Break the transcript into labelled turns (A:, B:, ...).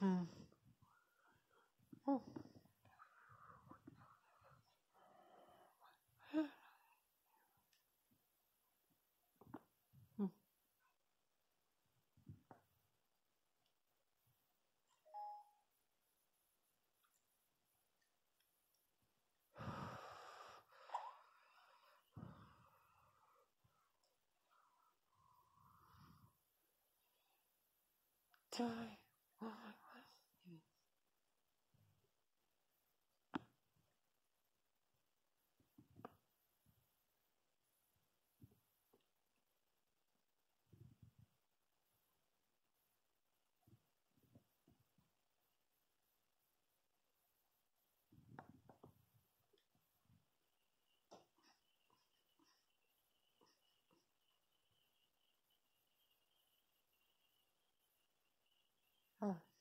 A: hmm. Oh. Hmm. Die. Oh.